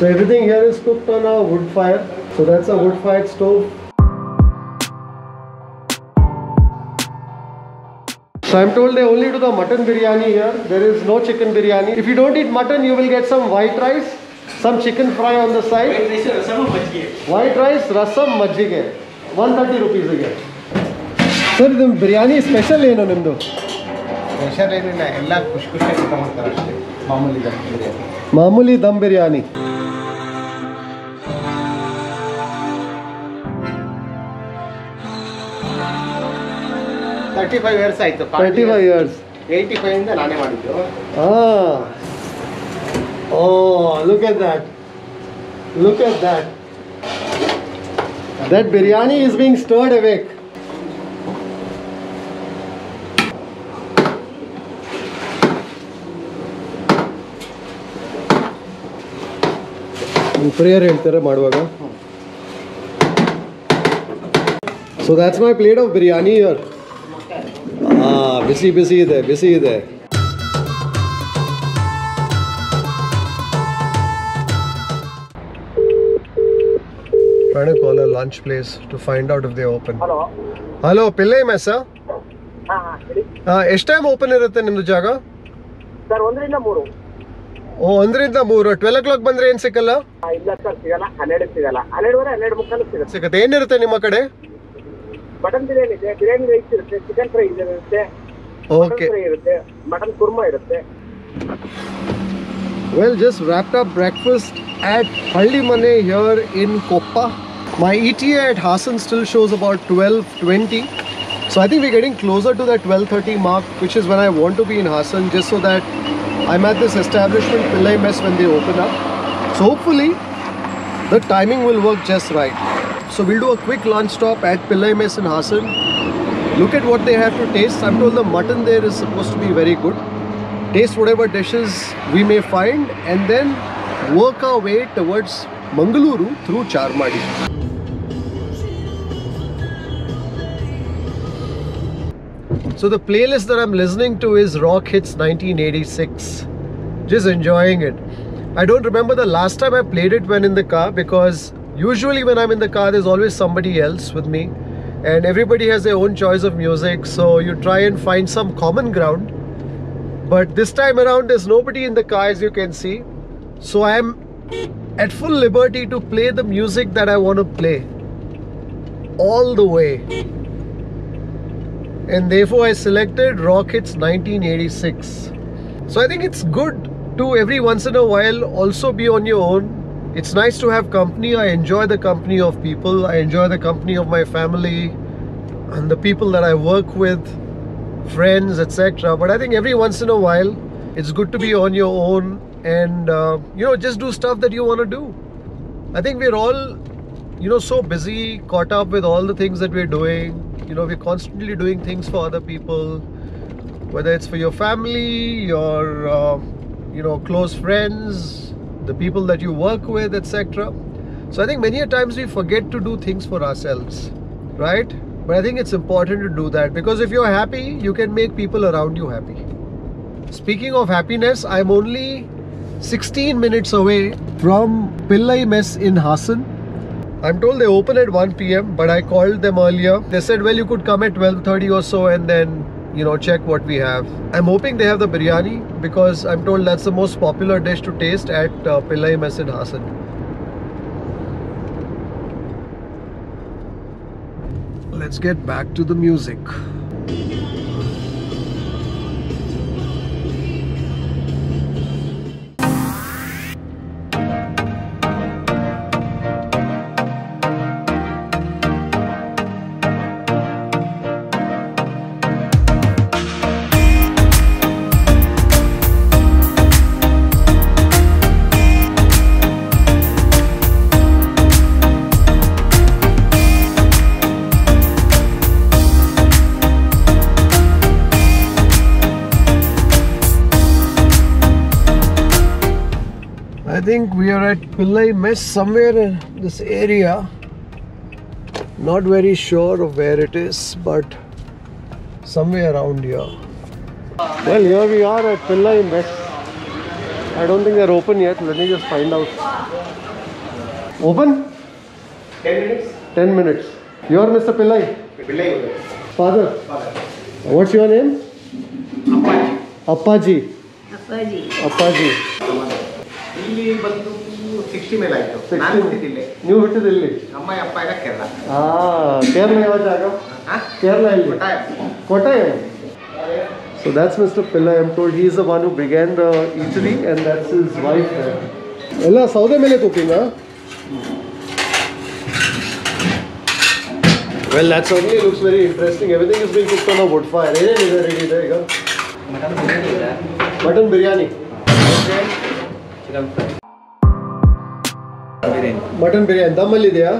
So everything here is cooked on a wood fire. So that's a wood fired stove. So I'm told they only do the mutton biryani here. There is no chicken biryani. If you don't eat mutton, you will get some white rice, some chicken fry on the side. White rice, rasam, majjige. 130 rupees again. Sir ಇದು biryani special ಏನು ನಿಮ್ಮದು special ಏನಿಲ್ಲ ಎಲ್ಲ ಖುಷಿ ಖುಷಿಯಾಗಿ ಊಟ ಮಾಡ್ತಾರೆ ಅಷ್ಟೇ ಮಾಮೂಲಿ ದಮ್ ಬಿರಿಯಾನಿ ಮಾಮೂಲಿ dum biryani thirty five years ಆಯಿತು ತರ್ಟಿ ಫೈವ್ ಇಯರ್ಸ್ ಏಯ್ಟಿ ಫೈವಿಂದ ನಾನೇ ಮಾಡಿದ್ದು Ah. Oh, look at that. Look at that. That biryani is being stirred awake. Prayer ಹೇಳ್ತಾರೆ ಮಾಡುವಾಗ so that's my plate of biryani year ಹಾಂ ಬಿಸಿ ಬಿಸಿ ಇದೆ ಬಿಸಿ ಇದೆ. Trying to call a lunch place to find out if they open. ಎಷ್ಟು time open ಇರುತ್ತೆ ನಿಮ್ದು ಜಾಗ? Sir ಒಂದರಿಂದ ಮೂರು. ಓ ಒಂದರಿಂದ ಮೂರು. ಟ್ವೆಲ್ ಓ ಕ್ಲಾಕ್ ಬಂದ್ರೆ ಏನು ಸಿಕ್ಕಲ್ಲ? ಇಲ್ಲ ಸರ್ ಸಿಗಲ್ಲ. ಹನ್ನೆರಡು ಸಿಗಲ್ಲ. ಹನ್ನೆರಡುವರೆ ಹನ್ನೆರಡು ಮುಕ್ಕಾಲು ಸಿಗುತ್ತೆ. ಸಿಗುತ್ತೆ. ಏನಿರುತ್ತೆ ನಿಮ್ಮ ಕಡೆ? ಮಟನ್ ಬಿರಿಯಾನಿ ಇದೆ ಬಿರಿಯಾನಿ ರೈಸ್ ಇರುತ್ತೆ ಚಿಕನ್ ಫ್ರೈ ಇರುತ್ತೆ ಮಟನ್ ಓಕೆ ಫ್ರೈ ಇರುತ್ತೆ ಮಟನ್ ಕುರ್ಮಾ ಇರುತ್ತೆ Well, just wrapped up breakfast at Haldi Mane here in Koppa. My ETA at Hassan still shows about 12.20. So I think we're getting closer to that 12.30 mark, which is when I want to be in Hassan, just so that I'm at this establishment Pillai Mess when they open up. So hopefully the timing will work just right. So we'll do a quick lunch stop at Pillai Mess in Hassan. Look at what they have to taste. I'm told the mutton there is supposed to be very good taste whatever dishes we may find and then work our way towards Mangaluru through Charmadi. So the playlist that I'm listening to is Rock Hits 1986. Just enjoying it. I don't remember the last time I played it when in the car because usually when I'm in the car there's always somebody else with me and everybody has their own choice of music so you try and find some common ground. But this time around there's nobody in the car as you can see. So i am at full liberty to play the music that i want to play all the way. And therefore i selected rock hits 1986 so i think it's good to every once in a while also be on your own it's nice to have company i enjoy the company of people i enjoy the company of my family and the people that i work with friends, etc. But I think every once in a while, it's good to be on your own and uh, you know just do stuff that you want to do. I think we're all you know so busy, caught up with all the things that we're doing. You know, we're constantly doing things for other people, whether it's for your family, your uh, you know close friends, the people that you work with, etc. So I think many a times we forget to do things for ourselves, right? But I think it's important to do that because if you're happy, you can make people around you happy. Speaking of happiness, I'm only 16 minutes away from Pillai Mess in Hassan. I'm told they open at 1 p.m. but I called them earlier. They said, well, you could come at 12:30 or so and then you know check what we have. I'm hoping they have the biryani because I'm told that's the most popular dish to taste at uh, Pillai Mess in Hassan. Let's get back to the music. think we are at Pillai Mess, somewhere in this area. Not very sure of where it is, but somewhere around here. Well, here we are at Pillai Mess. I don't think they're open yet. Let me just find out. Open? 10 minutes. 10 minutes. You are Mr. Pillai? Pillai. Father? Father. What's your name? Appaji. Appaji. Appaji. Appaji. ಇಲ್ಲಿ ಬಂದು sixty ಮೇಲೆ ಆಯಿತು 60. ನಾನು ಹುಟ್ಟಿದ್ದಿಲ್ಲೇ ನೀವು ಹುಟ್ಟಿದಲ್ಲಿ ಅಮ್ಮ ಅಪ್ಪ ಎಲ್ಲ ಕೇರಳ ಆ ಕೇರಳ ಯಾವ ಜಾಗ ಹಾಂ ಕೇರಳ ಇಲ್ಲಿ ಕೊಟ್ಟಾಯ Kottayam. So that's Mr. Pillai. I'm told he's the one who began the eatery and that's his wife there. ಎಲ್ಲ ಸೌದೆ ಮೇಲೆ cooking Well, that certainly looks very interesting. Everything is being cooked on a wood fire. ಏನೇನಿದೆ ready ಇದೆ ಈಗ mutton biryani ಇದೆ mutton biryani Chicken fry biryani mutton biryani ದಮ್ಮಲ್ಲಿ ಇದೆಯಾ?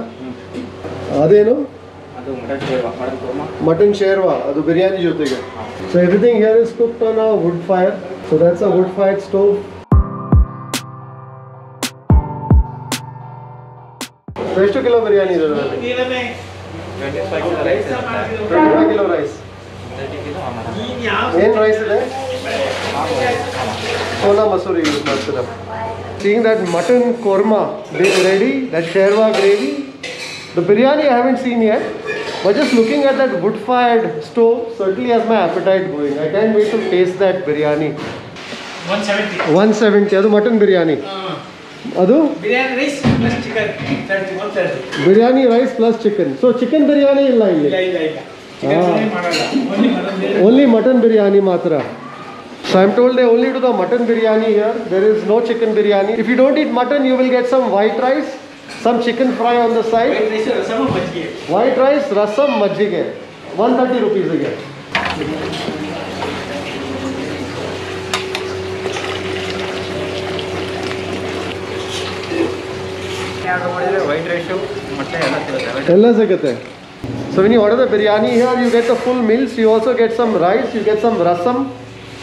ಅದೇನು? ಅದು mutton sherwa mutton kurma. Mutton ಶೇರ್ವಾ ಅದು ಬಿರಿಯಾನಿ ಜೊತೆಗೆ. So everything here is cooked on a wood fire so that's a wood fire stove ಎಷ್ಟು ಕಿಲೋ ಬಿರಿಯಾನಿ ಇದೆ ಅದರಲ್ಲಿ? ಟ್ವೆಂಟಿ ಫೈವ್ ಕಿಲೋ ರೈಸ್ ಏನು rice ಇದೆ? ಸೋನಾ ಮಸೂರಿ ಯೂಸ್ ಮಾಡ್ತೀರಾ? seeing that mutton korma being ready, that sherwa gravy. The biryani I haven't seen yet, but just looking at that wood-fired stove certainly has my appetite going. I can't wait to taste that biryani. 170. 170, ಅದು mutton biryani ಅದು biryani rice plus chicken biryani rice Illa chicken so chicken biryani ಇಲ್ಲ ಇಲ್ಲಿ only mutton biryani ಮಾತ್ರ So I'm told they only do the mutton biryani here. There is no chicken biryani. If you don't eat mutton, you will get some white rice, some chicken fry on the side. White rice, rasam, majige. White rice, rasam, 130 rupees again. So when you order the biryani here, you get the full meals. You also get some rice, you get some rasam,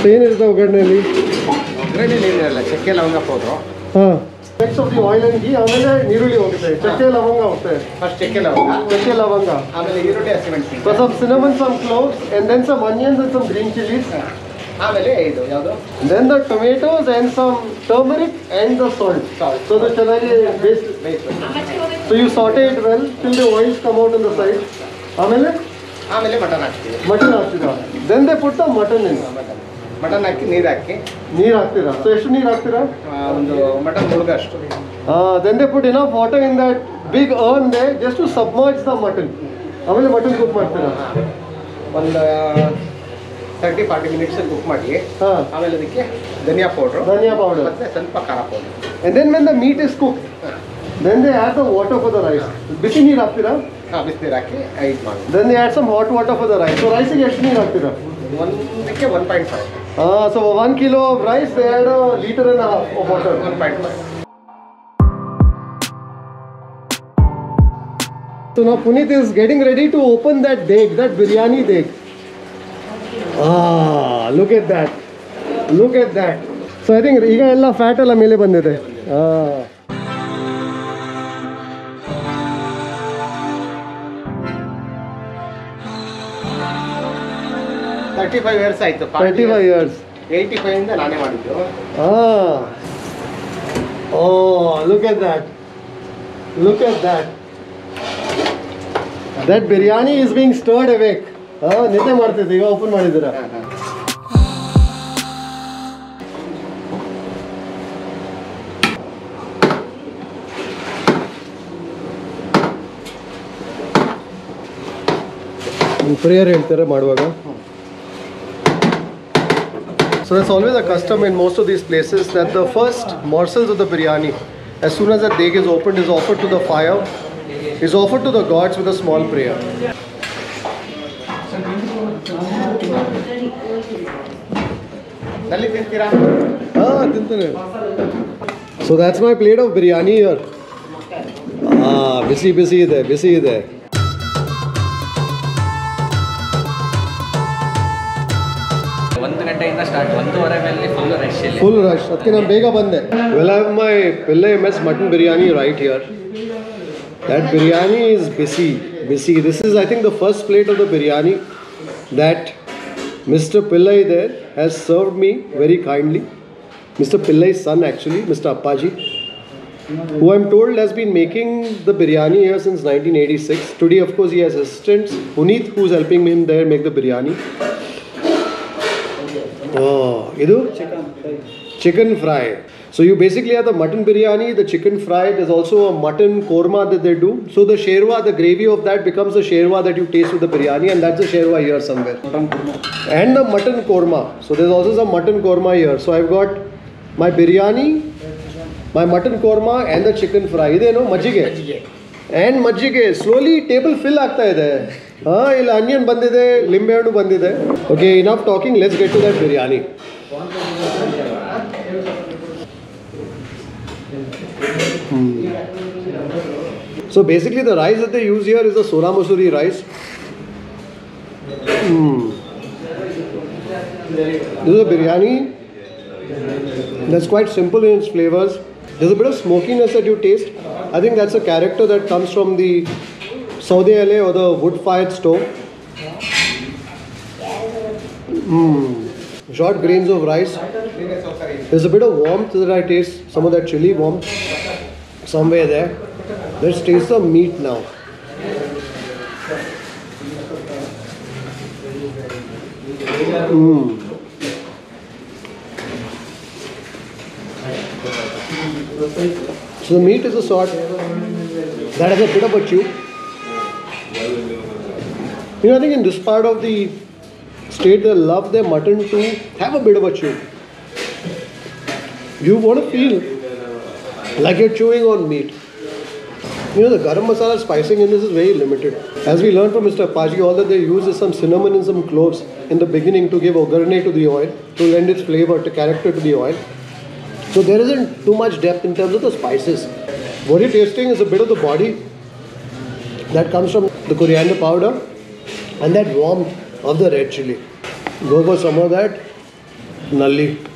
so ಏನಿರುತ್ತೆ ಒಗ್ಗರಣೆಯಲ್ಲಿ ಒಗ್ಗರಣೆ ಏನಿರಲ್ಲ ಚಕ್ಕೆ ಲವಂಗ powder. ಹಾಂ. Next of the oil and ghee ಆಮೇಲೆ ನೀರುಳ್ಳಿ ಹೋಗುತ್ತೆ. ಚಕ್ಕೆ ಲವಂಗ ಹೋಗುತ್ತೆ. ಫಸ್ಟ್ ಚಕ್ಕೆ ಲವಂಗ. ಚಕ್ಕೆ ಲವಂಗ. ಆಮೇಲೆ ಈರುಳ್ಳಿ ಹಸಿಮೆಣಸಿನ so some cinnamon some cloves and then some onions and some green chillies ಆಮೇಲೆ ಇದು ಯಾವುದು? Then the tomatoes and some turmeric and the salt so ಅದು ಚೆನ್ನಾಗಿ ಬೇಸ್ ಬೇಯಿಸ್ಬೇಕು so you saute it well till the oils come out on the side ಆಮೇಲೆ ಆಮೇಲೆ mutton ಹಾಕ್ತೀವಿ. Mutton ಹಾಕ್ತೀರಾ? ದಂಧೆ ಪುಟ್ಟ ಮಟನ್ ಮಟನ್ ಹಾಕಿ ನೀರು ಹಾಕಿ. ನೀರು ಹಾಕ್ತೀರಾ? ಸೊ ಎಷ್ಟು ನೀರು ಹಾಕ್ತೀರಾ? ಒಂದು ಮಟನ್ ಮುಳುಗ ಅಷ್ಟು. ದಂಧೆ put enough water in that big urn they just to submerge the mutton ಆಮೇಲೆ ಮಟನ್ ಕುಕ್ ಮಾಡ್ತೀರಾ? ಒಂದು ತರ್ಟಿ ಫಾರ್ಟಿ ಮಿನಿಟ್ಸ್ ಕುಕ್ ಮಾಡಿ ಹಾಂ. ಆಮೇಲೆ ಅದಕ್ಕೆ ಧನಿಯಾ ಪೌಡ್ರು ಧನಿಯಾ ಪೌಡರ್ ಮತ್ತೆ ಸ್ವಲ್ಪ ಖಾರ powder then then the meat is cook then they have the water for the rice. ಬಿಸಿ ನೀರು ಹಾಕ್ತೀರಾ? ಹಾಂ ಬಿಸಿನೀರು ಹಾಕಿ ಇದು ಮಾಡಿ then they add some hot water for the rice. So rice ಗೆ ಎಷ್ಟು ನೀರು ಹಾಕ್ತೀರಾ ಒಂದಕ್ಕೆ one point five Uh, so one kilo of rice, they add a liter and a half of water. One point five So now Puneet is getting ready to open that deg, that biryani deg. Ah, look at that. Look at that. So I think ಈಗ ಎಲ್ಲ fat ಎಲ್ಲ ಮೇಲೆ ಬಂದಿದೆ Ah. Thirty five years ಆಯಿತು thirty five years eighty ಫೈವಿಂದ ನಾನೇ ಮಾಡಿದ್ದು. ಹಾಂ ಓ look at that look at that that biryani is being stored awake ಹಾಂ ನಿದ್ದೆ ಮಾಡ್ತಿದ್ದೆ ಈಗ ಓಪನ್ ಮಾಡಿದ್ದೀರಾ? ಪ್ರೇಯರ್ ಹೇಳ್ತಾರೆ ಮಾಡುವಾಗ. So that's always a custom in most of these places that the first morsels of the biryani, as soon as the deg is opened, is offered to the fire, is offered to the gods with a small prayer. Ah, so that's my plate of biryani here. Ah, busy, busy there, busy there. ಬಿಸಿ ಇದೆ ಬಿಸಿ ಇದೆ ಒಂದು ಗಂಟೆಯಿಂದ start ಒಂದೂವರೆ ಮೇಲೆ full rush ಇಲ್ಲಿ full rush ಅದಕ್ಕೆ ನಾನು ಬೇಗ ಬಂದೆ well have my Pillai M S mutton biryani right here that biryani is busy busy this is I think the first plate of the biryani that mister Pillai there has served me very kindly mister Pillai's son actually Mr. Appaji who I'm told has been making the biryani here since 1986. Today, of course, he has assistants. Puneet, who's helping him there make the biryani. Oh, idu? Chicken fry. So you basically have the mutton biryani, the chicken fry. There's also a mutton korma that they do. So the sherwa, the gravy of that becomes the sherwa that you taste with the biryani, and that's the sherwa here somewhere. And the mutton korma. So there's also some mutton korma here. So I've got my biryani, my mutton korma, and the chicken fry. ಇದೇನು ಮಜ್ಜಿಗೆ and ಮಜ್ಜಿಗೆ slowly table fill ಆಗ್ತಾ ಇದೆ ಹಾಂ ಇಲ್ಲಿ onion ಬಂದಿದೆ ಲಿಂಬೆಹಣ್ಣು ಬಂದಿದೆ okay in of talking less get to that biryani So basically the rice that they use here is the Sona Masuri rice. Hmm. This is a biryani that's quite simple in its flavors. There's a bit of smokiness that you taste. I think that's a character that comes from the Saudi LA or the wood-fired stove. Mm. Short grains of rice. There's a bit of warmth that I taste, some of that chili warmth somewhere there. Let's taste the meat now. Mm. So the meat is a sort that has a bit of a chew. You know, I think in this part of the state they love their mutton to have a bit of a chew. You want to feel like you're chewing on meat. You know, the garam masala spicing in this is very limited. As we learned from Mr. Appaji, all that they use is some cinnamon and some cloves in the beginning to give ogarne to the oil, to lend its flavor, to character to the oil. So there isn't too much depth in terms of the spices. What you're tasting is a bit of the body that comes from the coriander powder and that warmth of the red chili. Go for some of that nalli.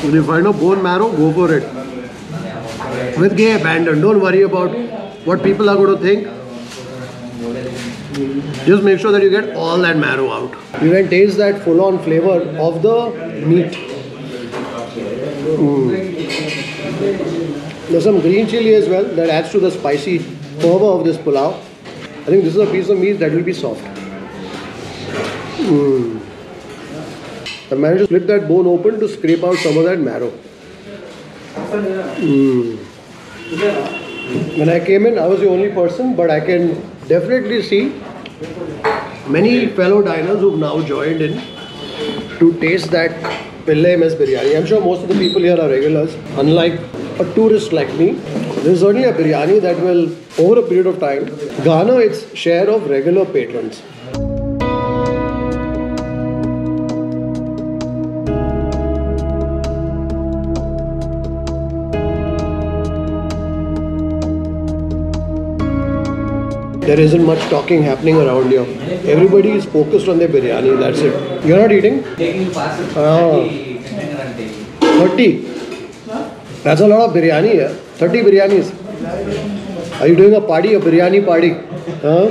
If you find a bone marrow, go for it. With gay abandon. Don't worry about what people are going to think. Just make sure that you get all that marrow out. You can taste that full on flavor of the meat. Mm. There's some green chili as well that adds to the spicy fervor of this pulao. I think this is a piece of meat that will be soft. Mm. I managed to split that bone open to scrape out some of that marrow. Mm. When I came in, I was the only person, but I can definitely see many fellow diners who've now joined in to taste that Pillai Mess biryani. I'm sure most of the people here are regulars. Unlike a tourist like me, there's only a biryani that will, over a period of time, garner its share of regular patrons. there isn't much talking happening around here. Everybody is focused on their biryani, that's it. You're not eating? Taking fast. Ah. 30. That's a lot of biryani here. 30 biryanis. Are you doing a party, a biryani party? Huh?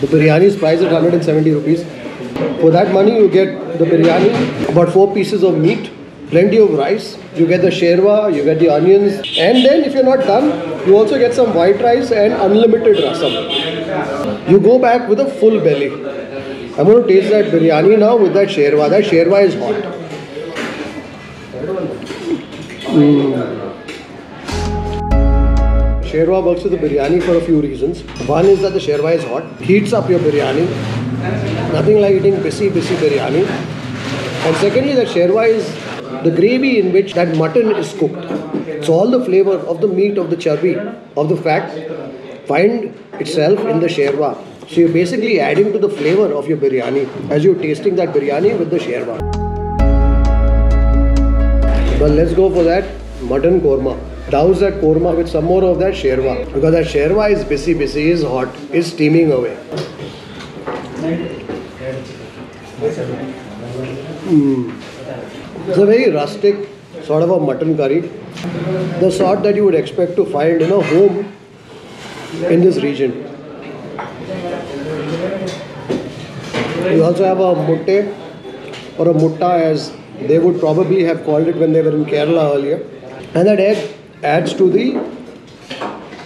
The biryani is priced at 170 rupees. For that money, you get the biryani, about four pieces of meat, plenty of rice, you get the sherwa, you get the onions, and then if you're not done, you also get some white rice and unlimited rasam. You go back with a full belly. I'm going to taste that biryani now with that sherwa. That sherwa is hot. Mm. Sherwa works with the biryani for a few reasons. One is that the sherwa is hot, heats up your biryani. Nothing like eating busy, busy biryani. And secondly, that sherwa is the gravy in which that mutton is cooked. So all the flavor of the meat, of the charbi, of the fat, find itself in the sherwa. So you're basically adding to the flavor of your biryani as you're tasting that biryani with the sherwa. Well, let's go for that mutton korma. Douse that korma with some more of that sherwa because that sherwa is busy, busy, is hot, is steaming away. Mm. It's a very rustic sort of a mutton curry, the sort that you would expect to find in a home in this region. We also have a mutte or a mutta as they would probably have called it when they were in Kerala earlier. And that egg adds to the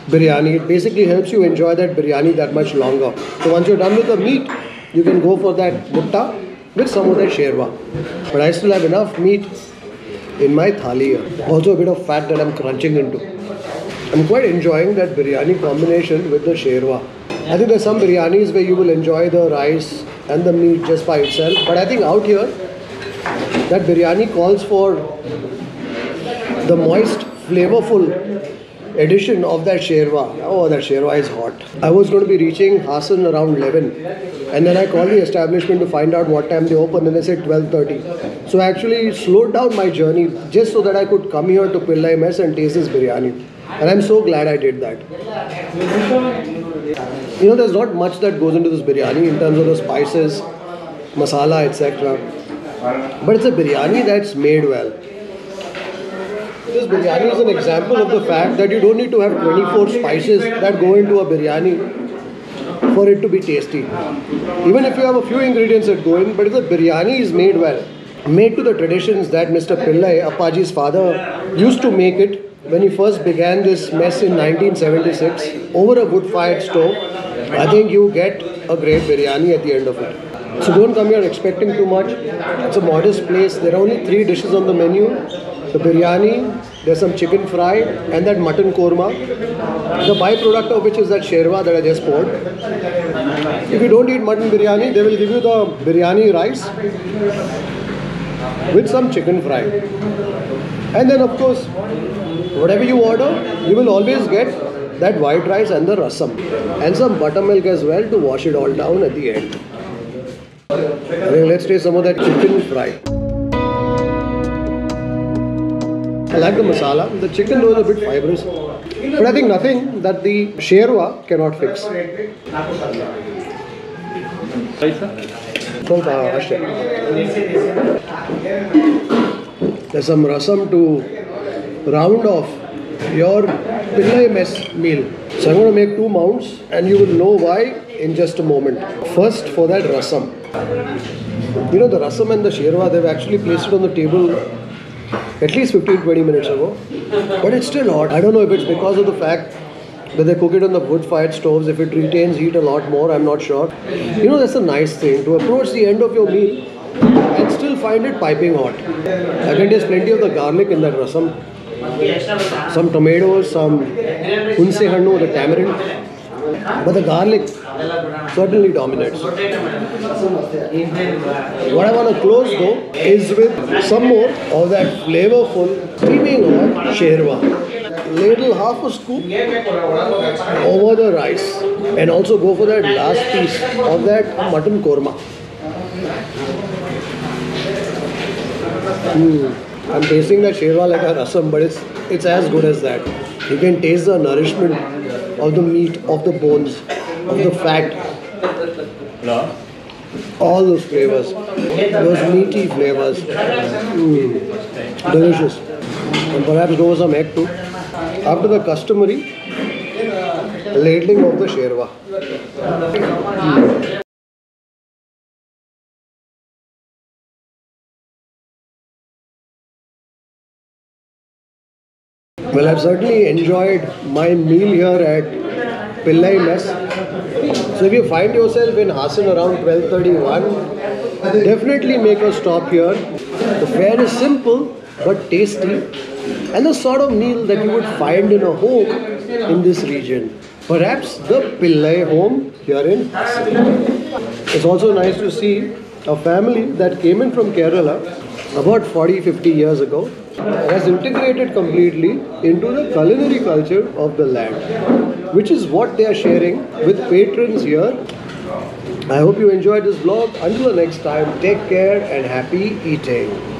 biryani. It basically helps you enjoy that biryani that much longer. So once you're done with the meat, you can go for that mutta with some of that sherwa. But I still have enough meat in my thali here. Also a bit of fat that I'm crunching into. I'm quite enjoying that biryani combination with the sherwa. I think there's some biryanis where you will enjoy the rice and the meat just by itself. But I think out here, that biryani calls for the moist, flavorful addition of that sherwa. Oh, that sherwa is hot. I was going to be reaching Hassan around 11 and then I called the establishment to find out what time they open and they said 12.30. So I actually slowed down my journey just so that I could come here to Pillai Mess and taste this biryani. And I'm so glad I did that. You know, there's not much that goes into this biryani in terms of the spices, masala, etc. But it's a biryani that's made well. This biryani is an example of the fact that you don't need to have 24 spices that go into a biryani for it to be tasty. Even if you have a few ingredients that go in, but if the biryani is made well, made to the traditions that Mr. Pillai, Appaji's father, used to make it when he first began this mess in 1976 over a wood-fired stove, I think you get a great biryani at the end of it. So don't come here expecting too much. It's a modest place. There are only three dishes on the menu. The biryani, there's some chicken fry and that mutton korma. The byproduct of which is that sherwa that I just poured. If you don't eat mutton biryani, they will give you the biryani rice with some chicken fry. And then of course, whatever you order, you will always get that white rice and the rasam. And some buttermilk as well to wash it all down at the end. Let's taste some of that chicken fry. I like the masala. The chicken was a bit fibrous. But I think nothing that the sherwa cannot fix. There's some rasam to round off your pillai mess meal. So I'm going to make two mounds and you will know why in just a moment. First for that rasam. You know the rasam and the sherwa, they've actually placed it on the table at least 15-20 minutes ago. But it's still hot. I don't know if it's because of the fact that they cook it on the wood-fired stoves. If it retains heat a lot more, I'm not sure. You know, that's a nice thing to approach the end of your meal and still find it piping hot. I can taste plenty of the garlic in that rasam. Some tomatoes, some hunse hannu, the tamarind. But the garlic certainly dominates. What I want to close though is with some more of that flavorful steaming hot sherwa. Ladle half a scoop over the rice and also go for that last piece of that mutton korma. Mm. I'm tasting that sherwa like a rasam, but it's it's as good as that. You can taste the nourishment of the meat, of the bones, of the fat. All those flavors, those meaty flavors. Mm. Delicious. And perhaps go some egg too. After the customary ladling of the sherwa. Mm. Well, I've certainly enjoyed my meal here at Pillai Mess. So if you find yourself in Hassan around 12:31, definitely make a stop here. The fare is simple but tasty and the sort of meal that you would find in a home in this region. Perhaps the Pillai home here in Hassan. It's also nice to see a family that came in from Kerala about 40 50 years ago has integrated completely into the culinary culture of the land, which is what they are sharing with patrons here I hope you enjoyed this vlog. Until the next time, take care and happy eating.